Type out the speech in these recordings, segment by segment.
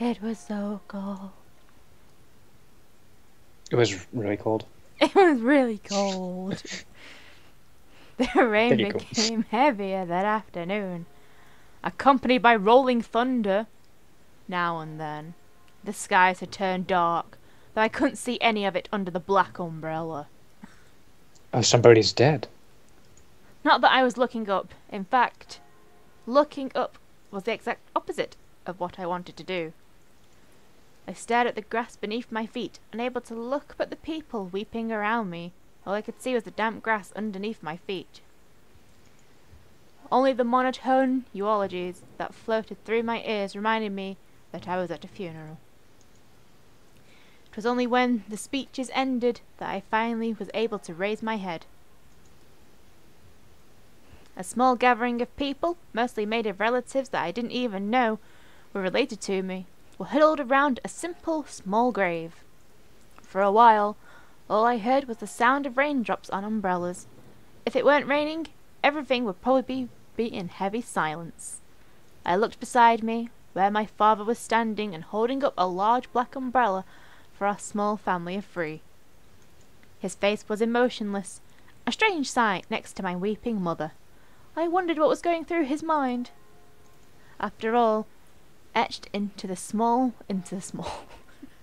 It was so cold. It was really cold. It was really cold. the rain you go. became heavier that afternoon, accompanied by rolling thunder. Now and then, the skies had turned dark, though I couldn't see any of it under the black umbrella. Oh, somebody's dead. Not that I was looking up. In fact, looking up was the exact opposite of what I wanted to do. I stared at the grass beneath my feet, unable to look at the people weeping around me. All I could see was the damp grass underneath my feet. Only the monotone eulogies that floated through my ears reminded me that I was at a funeral. It was only when the speeches ended that I finally was able to raise my head. A small gathering of people, mostly made of relatives that I didn't even know were related to me, were huddled around a simple small grave. For a while, all I heard was the sound of raindrops on umbrellas. If it weren't raining, everything would probably be in heavy silence. I looked beside me, where my father was standing and holding up a large black umbrella for our small family of three. His face was emotionless, a strange sight next to my weeping mother. I wondered what was going through his mind. After all, etched into the small, into the small.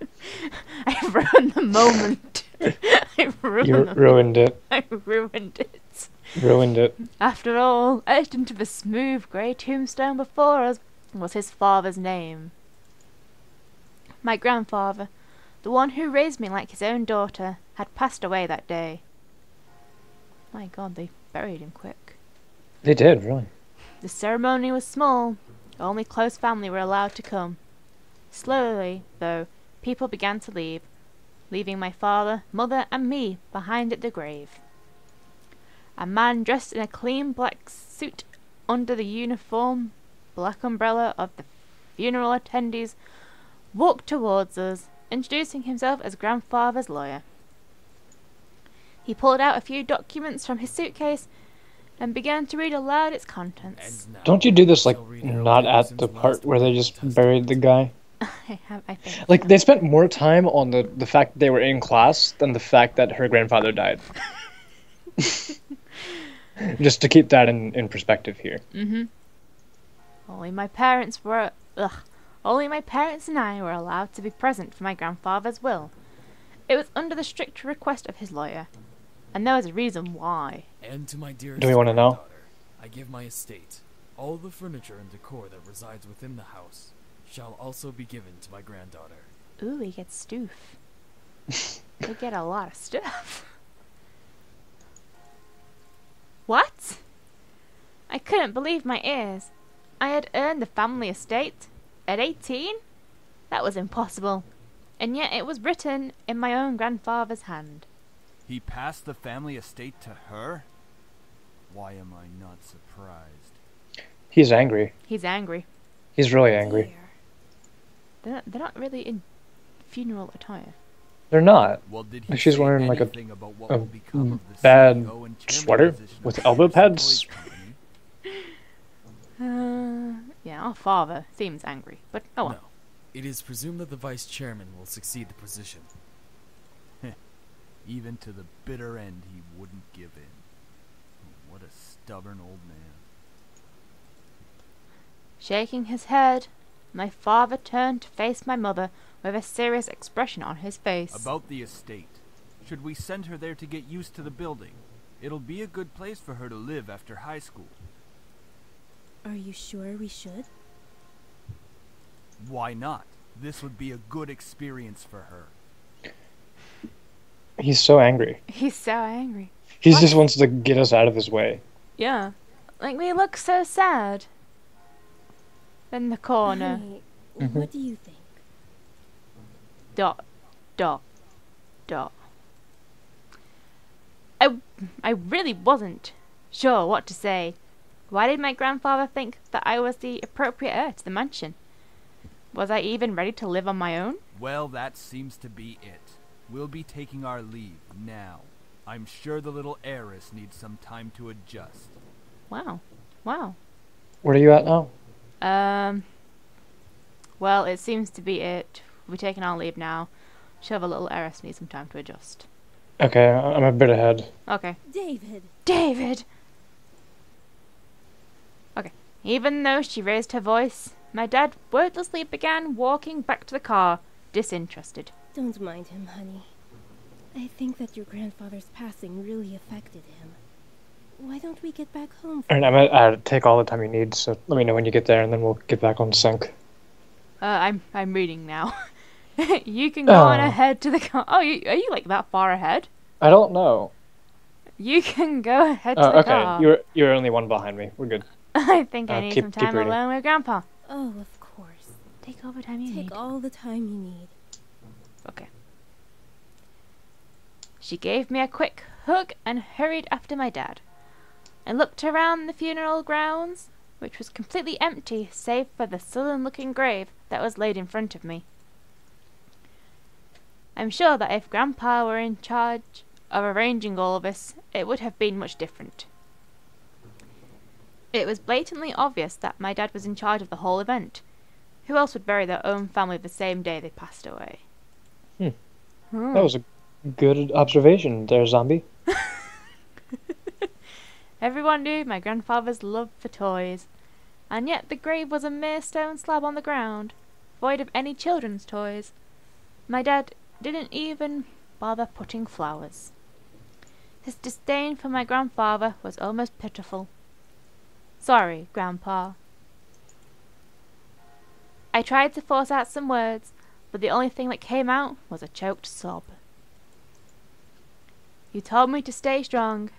I've ruined the moment. I ruined, You ruined it. I ruined it. Ruined it. After all, etched into the smooth grey tombstone before us was his father's name. My grandfather, the one who raised me like his own daughter, had passed away that day. My god, they buried him quick. They did, really. The ceremony was small. Only close family were allowed to come. Slowly, though, people began to leave, leaving my father, mother, and me behind at the grave. A man dressed in a clean black suit under the uniform black umbrella of the funeral attendees walked towards us, introducing himself as grandfather's lawyer. He pulled out a few documents from his suitcase and began to read aloud its contents. Don't you do this like shall read Harold not at the part where they just buried the guy? I have, I think. Like they spent more time on the the fact they were in class than the fact that her grandfather died. just to keep that in, in perspective here. Mm-hmm. Only my parents were ugh. Only my parents and I were allowed to be present for my grandfather's will. It was under the strict request of his lawyer, and there was a reason why. And to my dearest Do we wanna know? I give my estate. All the furniture and decor that resides within the house shall also be given to my granddaughter. Ooh, we get stoof. we get a lot of stuff. What? I couldn't believe my ears. I had earned the family estate at 18? That was impossible. And yet it was written in my own grandfather's hand. He passed the family estate to her? Why am I not surprised? He's angry. He's angry. He's really angry. They're not, they're not really in funeral attire. They're not. Well, did he she's wearing, like, a- about what a will become of the bad CEO sweater with elbow pads? Uh, yeah, our father seems angry, but oh well. No. It is presumed that the vice chairman will succeed the position. Even to the bitter end, he wouldn't give in. What a stubborn old man. Shaking his head, my father turned to face my mother with a serious expression on his face. About the estate. Should we send her there to get used to the building? It'll be a good place for her to live after high school. Are you sure we should? Why not? This would be a good experience for her. He's so angry. He's so angry. He just wants to get us out of his way. Yeah. Like we look so sad. In the corner. Honey, Mhm. what do you think? Dot. Dot. Dot. I, I really wasn't sure what to say. Why did my grandfather think that I was the appropriate heir to the mansion? Was I even ready to live on my own? Well, that seems to be it. We'll be taking our leave now. I'm sure the little heiress needs some time to adjust. Wow. Wow. Where are you at now? Um. Well, it seems to be it. We're taking our leave now. She'll have a little heiress need some time to adjust. Okay, I'm a bit ahead. Okay. David! David! Okay. Even though she raised her voice, my dad wordlessly began walking back to the car, disinterested. Don't mind him, honey. I think that your grandfather's passing really affected him. Why don't we get back home? And I'm gonna uh, take all the time you need, so let me know when you get there, and then we'll get back on sync. Uh, I'm I'm reading now. you can go on Oh. ahead to the car. Oh, you, are you like that far ahead? I don't know. You can go ahead to Oh, the okay. car. You're you're only one behind me. We're good. I think I Uh, need keep- some keep time reading. alone with Grandpa. Oh, of course. Take all the time you need. Take all the time you need. Okay. She gave me a quick hug and hurried after my dad. I looked around the funeral grounds, which was completely empty save for the sullen looking grave that was laid in front of me. I'm sure that if Grandpa were in charge of arranging all of this, it would have been much different. It was blatantly obvious that my dad was in charge of the whole event. Who else would bury their own family the same day they passed away? Hmm. That was a good observation there, zombie. Everyone knew my grandfather's love for toys, and yet the grave was a mere stone slab on the ground, void of any children's toys. My dad didn't even bother putting flowers. His disdain for my grandfather was almost pitiful. Sorry, Grandpa. I tried to force out some words, but the only thing that came out was a choked sob. You told me to stay strong,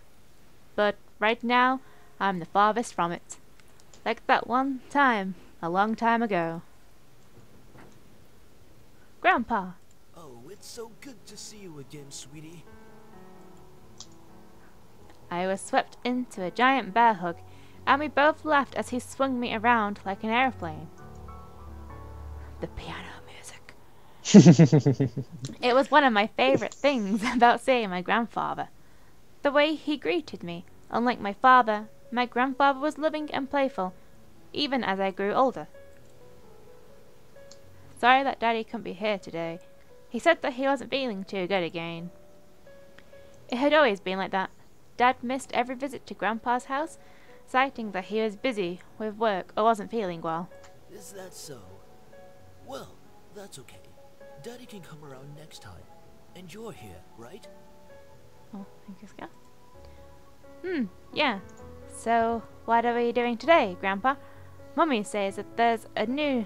but right now I'm the farthest from it. Like that one time, a long time ago. Grandpa, Oh, it's so good to see you again, sweetie. I was swept into a giant bear hug, and we both laughed as he swung me around like an airplane. The piano. It was one of my favorite things about seeing my grandfather. The way he greeted me. Unlike my father, my grandfather was loving and playful, even as I grew older. Sorry that Daddy couldn't be here today. He said that he wasn't feeling too good again. It had always been like that. Dad missed every visit to Grandpa's house, citing that he was busy with work or wasn't feeling well. Is that so? Well, that's okay. Daddy can come around next time. And you're here, right? Oh, thank you, Scott. Hmm, yeah. So, what are we doing today, Grandpa? Mummy says that there's a new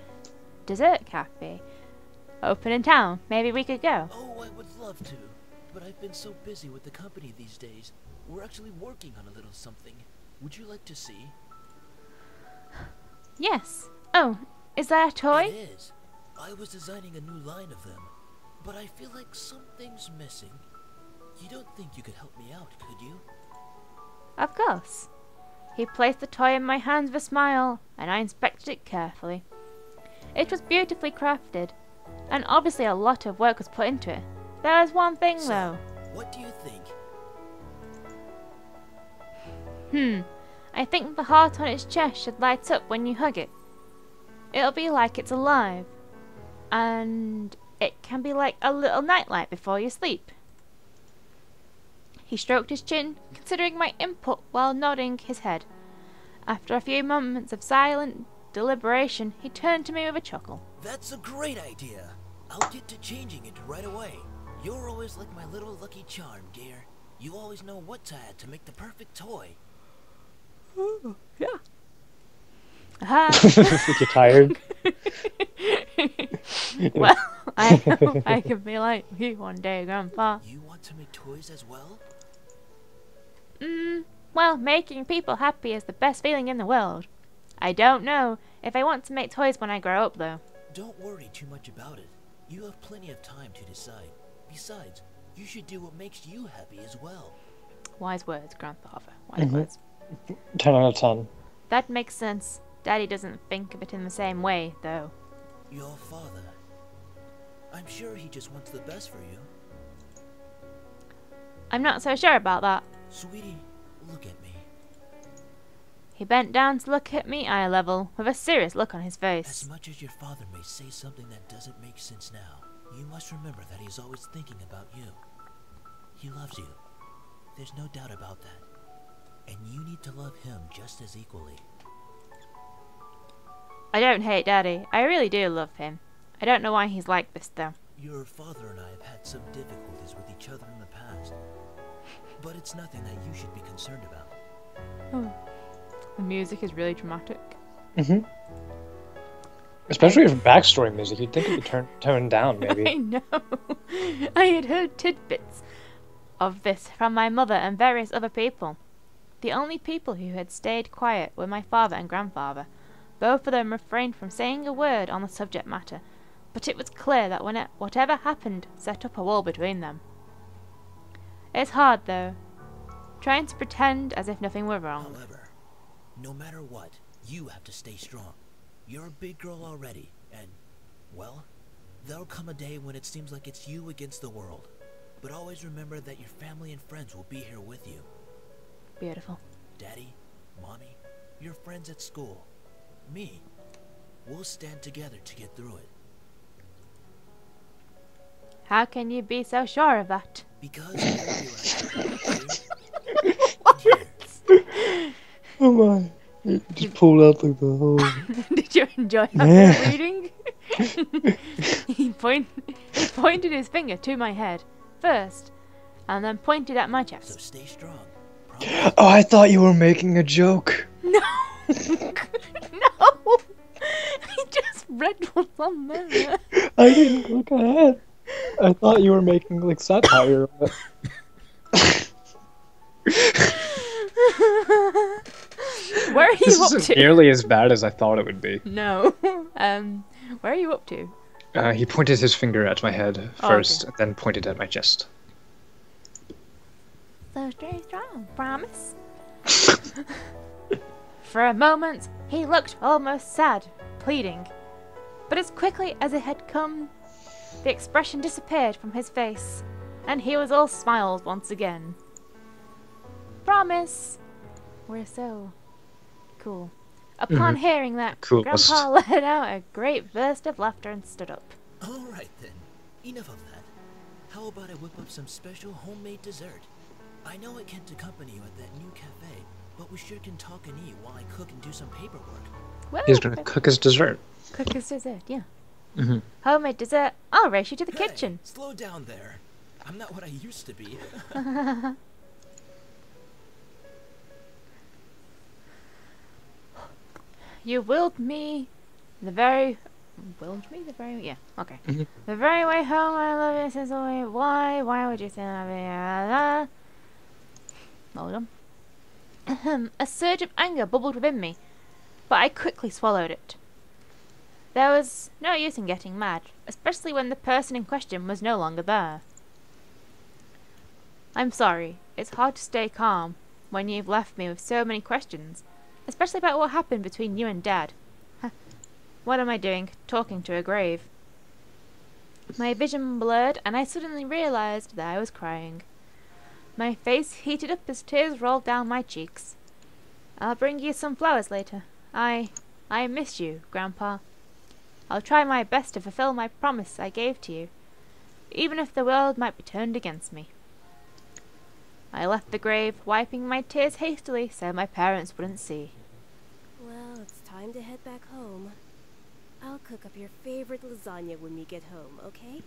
dessert cafe open in town. Maybe we could go. Oh, I would love to. But I've been so busy with the company these days. We're actually working on a little something. Would you like to see? Yes. Oh, is that a toy? It is. I was designing a new line of them. But I feel like something's missing. You don't think you could help me out, could you? Of course. He placed the toy in my hands with a smile, and I inspected it carefully. It was beautifully crafted, and obviously a lot of work was put into it. There was one thing So, though. what do you think? Hmm. I think the heart on its chest should light up when you hug it. It'll be like it's alive. And it can be like a little nightlight before you sleep. He stroked his chin, considering my input while nodding his head. After a few moments of silent deliberation, he turned to me with a chuckle. That's a great idea. I'll get to changing it right away. You're always like my little lucky charm, dear. You always know what to add to make the perfect toy. Yeah. Aha! You're tired. well, I hope I can be like you one day, Grandpa. You want to make toys as well? Mm, well, making people happy is the best feeling in the world. I don't know if I want to make toys when I grow up, though. Don't worry too much about it. You have plenty of time to decide. Besides, you should do what makes you happy as well. Wise words, grandfather. Wise Mhm. words. Ten out of ten. That makes sense. Daddy doesn't think of it in the same way, though. Your father. I'm sure he just wants the best for you. I'm not so sure about that. Sweetie, look at me. He bent down to look at me eye level, with a serious look on his face. As much as your father may say something that doesn't make sense now, you must remember that he's always thinking about you. He loves you. There's no doubt about that. And you need to love him just as equally. I don't hate Daddy. I really do love him. I don't know why he's like this, though. Your father and I have had some difficulties with each other in the past. But it's nothing that you should be concerned about. Oh. The music is really dramatic. Mm-hmm. Especially for backstory music, you'd think it would turn toned down, maybe. I know. I had heard tidbits of this from my mother and various other people. The only people who had stayed quiet were my father and grandfather. Both of them refrained from saying a word on the subject matter, but it was clear that when it, whatever happened set up a wall between them. It's hard, though, trying to pretend as if nothing were wrong. However, no matter what, you have to stay strong. You're a big girl already, and, well, there'll come a day when it seems like it's you against the world. But always remember that your family and friends will be here with you. Beautiful. Daddy, Mommy, your friends at school, me. We'll stand together to get through it. How can you be so sure of that? Because you'll be right here. Here. Oh my. You just pulled out like the whole. Did you enjoy that Yeah. bit reading? he, point, he pointed his finger to my head first, and then pointed at my chest. So stay strong. Promise. Oh, I thought you were making a joke. No! no! I just read what's on there. I didn't look ahead. I thought you were making like satire. of it. Where are This you up isn't to? nearly as bad as I thought it would be. No. Um, where are you up to? Uh, he pointed his finger at my head Oh, first, okay. and then pointed at my chest. So stay strong, promise? For a moment, he looked almost sad, pleading. But as quickly as it had come, the expression disappeared from his face, and he was all smiles once again. Promise! We're so cool. Upon mm-hmm. hearing that, Coolest. Grandpa let out a great burst of laughter and stood up. All right then. Enough of that. How about I whip up some special homemade dessert? I know I can't accompany you at that new cafe, but we sure can talk and eat while I cook and do some paperwork. Well, He's gonna cook his dessert. cook his dessert, yeah. Mhm. Homemade dessert. I'll race you to the Hey, kitchen. Slow down there. I'm not what I used to be. You willed me the very willed me the very yeah okay Mhm. the very way home. I love you since the way why why would you say that? Hold on. A surge of anger bubbled within me, but I quickly swallowed it. There was no use in getting mad, especially when the person in question was no longer there. I'm sorry. It's hard to stay calm when you've left me with so many questions, especially about what happened between you and Dad. What am I doing, talking to a grave? My vision blurred, and I suddenly realized that I was crying. My face heated up as tears rolled down my cheeks. I'll bring you some flowers later. I. I miss you, Grandpa. I'll try my best to fulfill my promise I gave to you, even if the world might be turned against me. I left the grave, wiping my tears hastily so my parents wouldn't see. Well, it's time to head back home. I'll cook up your favorite lasagna when we get home, okay?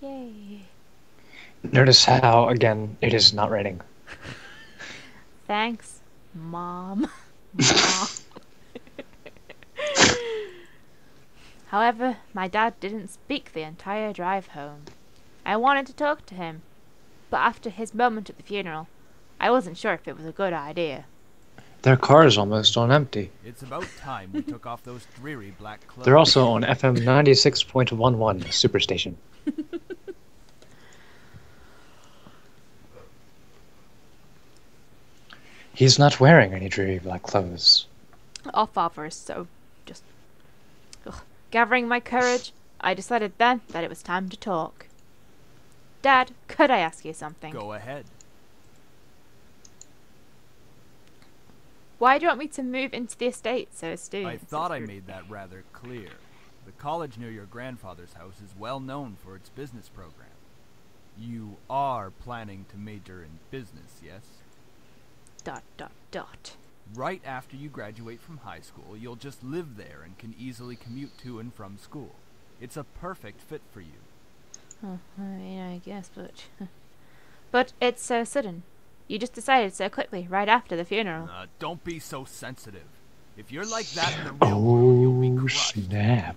Yay. Notice how, again, it is not raining. Thanks, Mom. Mom. However, my dad didn't speak the entire drive home. I wanted to talk to him, but after his moment at the funeral, I wasn't sure if it was a good idea. Their car is almost on empty. It's about time we took off those dreary black clothes. They're also on FM 96.11 Superstation. He's not wearing any dreary black clothes. Our father is so just. Gathering my courage, I decided then that it was time to talk. Dad, could I ask you something? Go ahead. Why do you want me to move into the estate so soon? I thought I made that rather clear. The college near your grandfather's house is well known for its business program. You are planning to major in business, yes? Dot dot dot. Right after you graduate from high school, you'll just live there and can easily commute to and from school. It's a perfect fit for you. Oh, I mean, I guess, but. but it's so sudden. You just decided so quickly, right after the funeral. Uh, don't be so sensitive. If you're like that in the real world, you'll be Oh crushed. snap!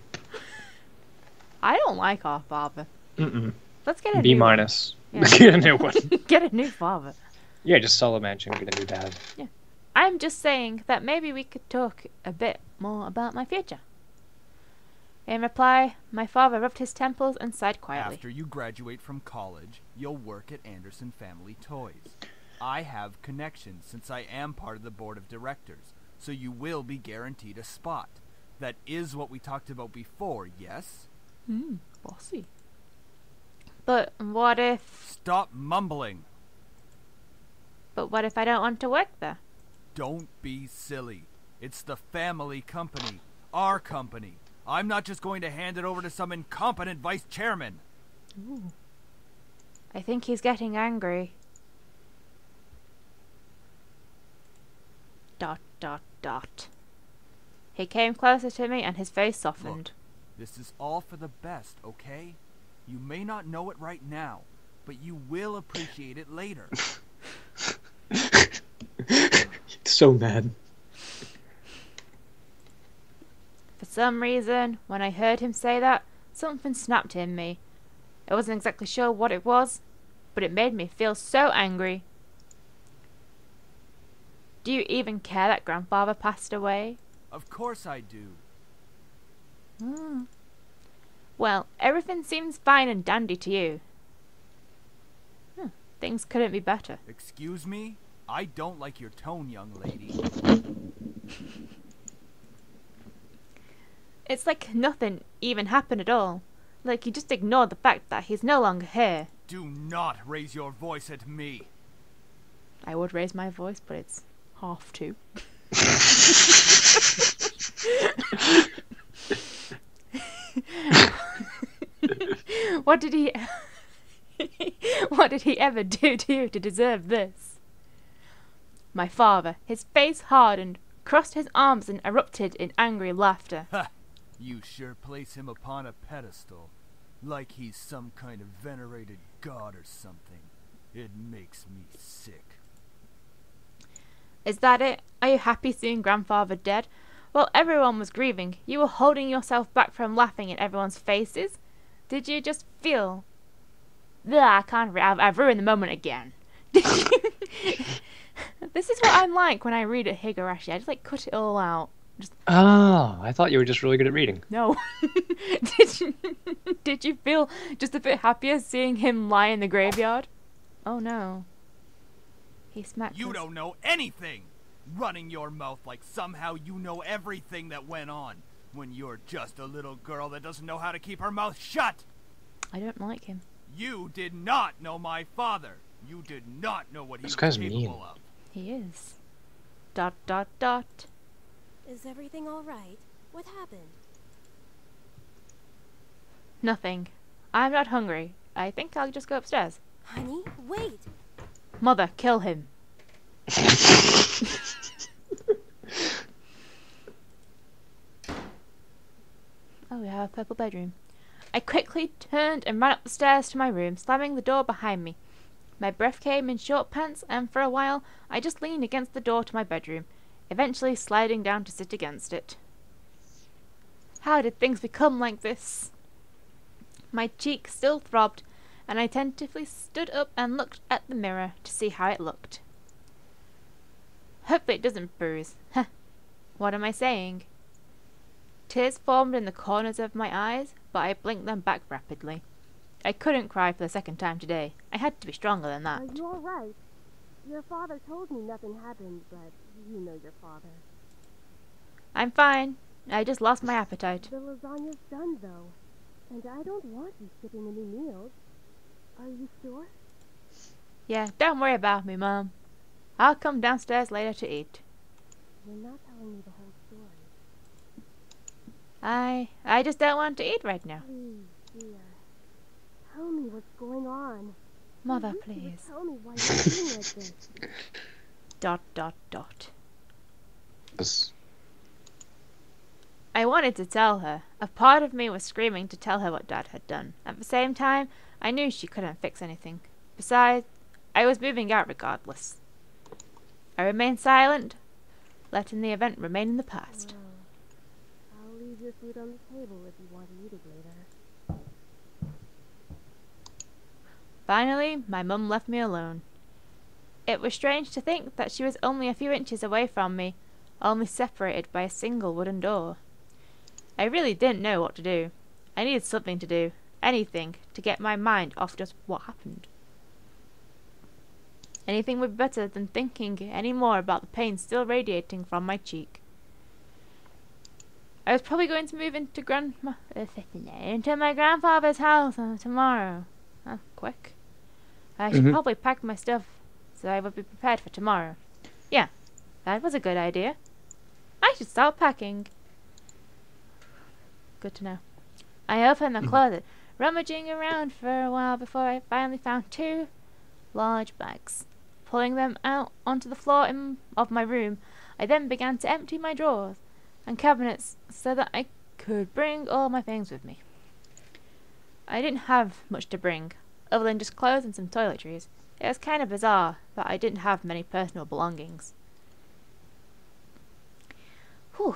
I don't like our father. Mm-mm. Let's get a B new one. minus. Yeah. Get a new one. get a new father. Yeah, just sell a mansion, get a new dad. I'm just saying that maybe we could talk a bit more about my future. In reply, my father rubbed his temples and sighed quietly. After you graduate from college, you'll work at Anderson Family Toys. I have connections since I am part of the board of directors, so you will be guaranteed a spot. That is what we talked about before, yes? Hmm, bossy. But what if? Stop mumbling. But what if I don't want to work there? Don't be silly. It's the family company. Our company. I'm not just going to hand it over to some incompetent vice chairman. Ooh. I think he's getting angry. Dot dot dot. He came closer to me and his face softened. Look, This is all for the best, okay? You may not know it right now, but you will appreciate it later. so mad. For some reason, when I heard him say that, something snapped in me. I wasn't exactly sure what it was, but it made me feel so angry. Do you even care that grandfather passed away? Of course I do. Hmm. Well, everything seems fine and dandy to you. Hmm, things couldn't be better. Excuse me? I don't like your tone, young lady. It's like nothing even happened at all. Like you just ignored the fact that he's no longer here. Do not raise your voice at me. I would raise my voice, but it's half two. what did he What did he ever do to you to deserve this? My father, his face hardened, crossed his arms and erupted in angry laughter. Ha! You sure place him upon a pedestal. Like he's some kind of venerated god or something. It makes me sick. Is that it? Are you happy seeing grandfather dead? While everyone was grieving, you were holding yourself back from laughing in everyone's faces? Did you just feel. Ugh, I can't. I've, I've ruined the moment again. Did you- this is what I'm like when I read at Higurashi. I just like cut it all out. Just... Oh, I thought you were just really good at reading. No. did you did you feel just a bit happier seeing him lie in the graveyard? Oh no. He smacked You his- don't know anything! Running your mouth like somehow you know everything that went on, when you're just a little girl that doesn't know how to keep her mouth shut! I don't like him. You did not know my father! You did not know what he This was guy's capable mean. of. He is. Dot dot dot. Is everything all right? What happened? Nothing. I'm not hungry. I think I'll just go upstairs. Honey, wait! Mother, kill him. oh, we have a purple bedroom. I quickly turned and ran up the stairs to my room, slamming the door behind me. My breath came in short pants, and for a while I just leaned against the door to my bedroom, eventually sliding down to sit against it. How did things become like this? My cheek still throbbed, and I tentatively stood up and looked at the mirror to see how it looked. Hopefully it doesn't bruise. Heh. What am I saying? Tears formed in the corners of my eyes, but I blinked them back rapidly. I couldn't cry for the second time today. I had to be stronger than that. Are you all right? Your father told me nothing happened, but you know your father. I'm fine. I just lost my appetite. The lasagna's done, though. And I don't want you skipping any meals. Are you sure? Yeah, don't worry about me, Mum. I'll come downstairs later to eat. You're not telling me the whole story. I I just don't want to eat right now. Please, dear. Tell me what's going on. Mother, you please. Tell me why you're doing like this. Dot dot dot. Was I wanted to tell her. A part of me was screaming to tell her what Dad had done. At the same time, I knew she couldn't fix anything. Besides, I was moving out regardless. I remained silent, letting the event remain in the past. Well, I'll leave your food on the table if you want to eat it later. Finally, my mum left me alone. It was strange to think that she was only a few inches away from me, only separated by a single wooden door. I really didn't know what to do. I needed something to do, anything, to get my mind off just what happened. Anything would be better than thinking any more about the pain still radiating from my cheek. I was probably going to move into grandma uh, into my grandfather's house uh, tomorrow. Huh, quick. I should Mhm. probably pack my stuff so I would be prepared for tomorrow. Yeah, that was a good idea. I should start packing. Good to know. I opened the Mhm. closet, rummaging around for a while before I finally found two large bags. Pulling them out onto the floor in, of my room, I then began to empty my drawers and cabinets so that I could bring all my things with me. I didn't have much to bring, other than just clothes and some toiletries. It was kind of bizarre that I didn't have many personal belongings. Whew.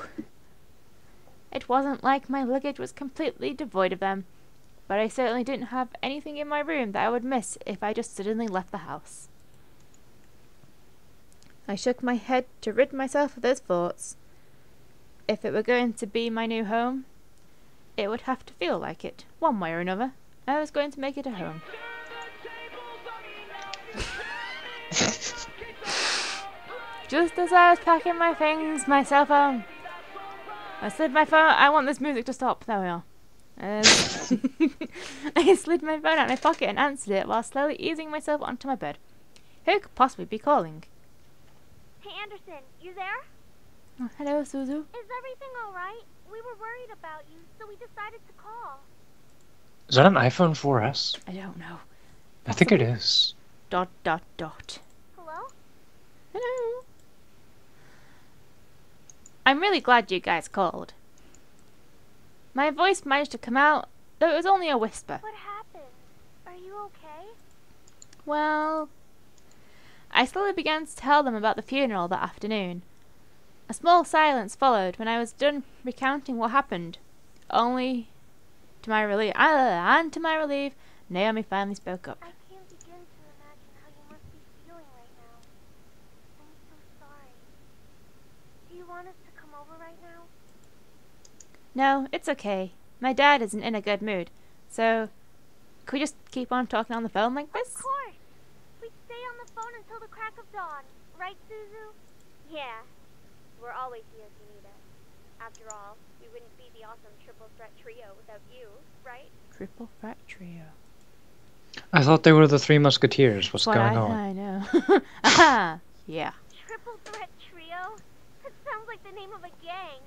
It wasn't like my luggage was completely devoid of them, but I certainly didn't have anything in my room that I would miss if I just suddenly left the house. I shook my head to rid myself of those thoughts. If it were going to be my new home, it would have to feel like it, one way or another. I was going to make it a home. Just as I was packing my things, my cell phone. I slid my phone. I want this music to stop. There we are. Uh, I slid my phone out of my pocket and answered it while slowly easing myself onto my bed. Who could possibly be calling? Hey Anderson, you there? Oh, hello, Suzu. Is everything alright? We were worried about you, so we decided to call. is that an iPhone 4S? I don't know. I think it is. Dot dot dot. Hello? Hello. I'm really glad you guys called. My voice managed to come out, though it was only a whisper. What happened? Are you okay? Well, I slowly began to tell them about the funeral that afternoon. A small silence followed when I was done recounting what happened. Only, to my relief, ah, and to my relief, Naomi finally spoke up. I can't begin to imagine how you must be feeling right now. I'm so sorry. Do you want us to come over right now? No, it's okay. My dad isn't in a good mood, so could we just keep on talking on the phone like this? Of course! We'd stay on the phone until the crack of dawn. Right, Suzu? Yeah. We're always here if you need us. After all, we wouldn't be the awesome triple threat trio without you, right? Triple threat trio. I thought they were the Three Musketeers. What's What going I, on? I know. Aha! Yeah. Triple threat trio? That sounds like the name of a gang.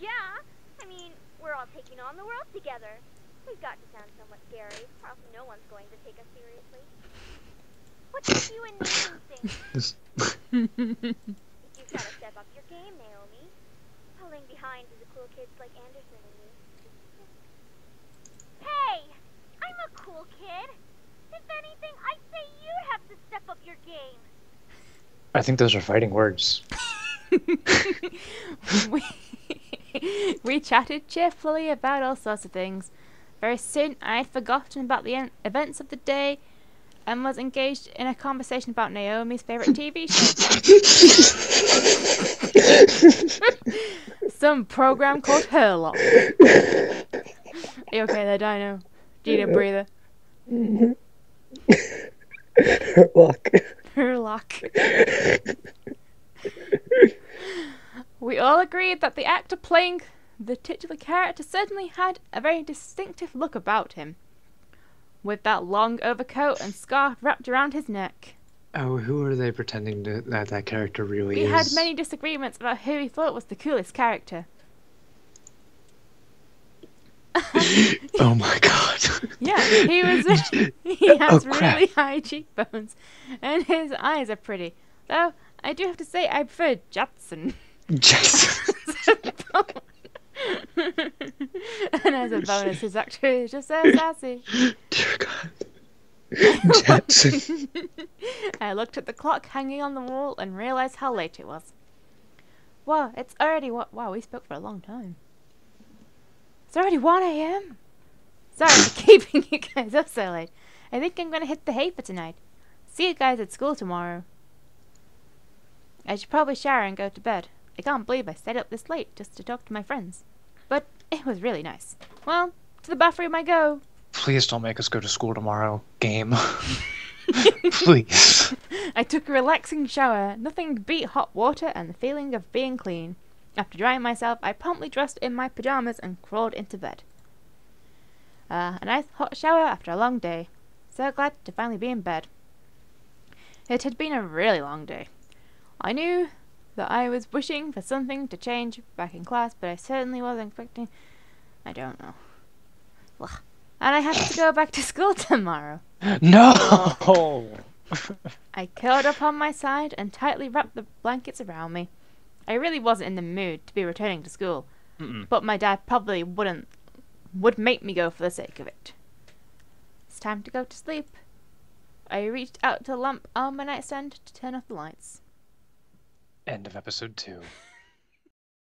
Yeah, I mean, we're all taking on the world together. We've got to sound somewhat scary, or else no one's going to take us seriously. What's with you and naming things? This- You've got to step up your game, Naomi. Pulling behind is the cool kids like Anderson and me. Hey! I'm a cool kid! If anything, I say you'd have to step up your game. I think those are fighting words. we, we chatted cheerfully about all sorts of things. Very soon, I had forgotten about the en- events of the day and was engaged in a conversation about Naomi's favorite TV show. Some program called Herlock. you okay there, Dino? Do you need a breather? Look. Herlock. we all agreed that the actor playing the titular character certainly had a very distinctive look about him, with that long overcoat and scarf wrapped around his neck. Oh, who are they pretending to, that that character really We is? had many disagreements about who we thought was the coolest character. oh my god. Yeah, he was. he oh, has Oh, really high cheekbones, and his eyes are pretty. Though I do have to say, I prefer Judson. Jason. and as a bonus, his actor is just so sassy. Dear God. Jetson. I looked at the clock hanging on the wall and realized how late it was. Wow, it's already what? Wow, we spoke for a long time. It's already 1 a.m. Sorry for keeping you guys up so late. I think I'm gonna hit the hay for tonight. See you guys at school tomorrow. I should probably shower and go to bed. I can't believe I stayed up this late just to talk to my friends. It was really nice. Well, to the bathroom I go. Please don't make us go to school tomorrow. Game. Please. I took a relaxing shower. Nothing beat hot water and the feeling of being clean. After drying myself, I promptly dressed in my pajamas and crawled into bed. Uh, a nice hot shower after a long day. So glad to finally be in bed. It had been a really long day. I knew that I was wishing for something to change back in class, but I certainly wasn't expecting. I don't know. Ugh. And I have to go back to school tomorrow. No. I curled up on my side and tightly wrapped the blankets around me. I really wasn't in the mood to be returning to school, Mm-mm. but my dad probably wouldn't would make me go for the sake of it. It's time to go to sleep. I reached out to the lamp on my nightstand to turn off the lights. End of episode two.